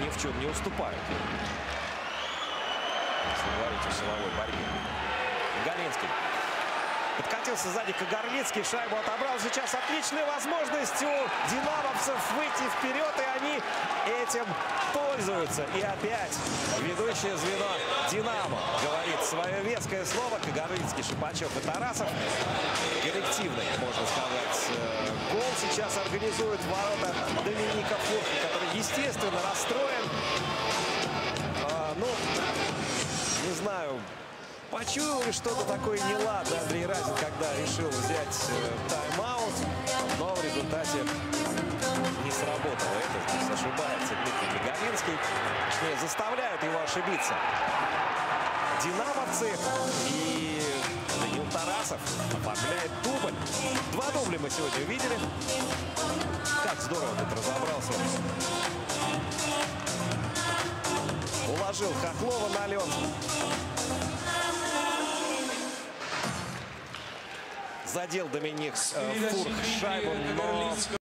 ни в чем не уступают. Если говорить о силовой борьбе. Галинский. Подкатился сзади Кагарлицкий, шайбу отобрал. Сейчас отличная возможность у динамовцев выйти вперед, и они этим пользуются. И опять ведущее звено «Динамо» говорит свое веское слово. Кагарлицкий, Шипачев и Тарасов. Коллективный, можно сказать, э, гол сейчас организует ворота Доминика Фурка, естественно, расстроен. А, ну, не знаю, почуял что-то такое неладное Андрей Разин, когда решил взять э, тайм-аут, но в результате не сработало это. Здесь ошибается Дмитрий Мегалинский. Точнее, заставляют его ошибиться. Динамовцы и Данил Тарасов оформляет дубль. Два дубля мы сегодня увидели. Как здорово тут разобрался. Уложил Хохлова на лед. Задел Доминик э, Фурк шайбу, но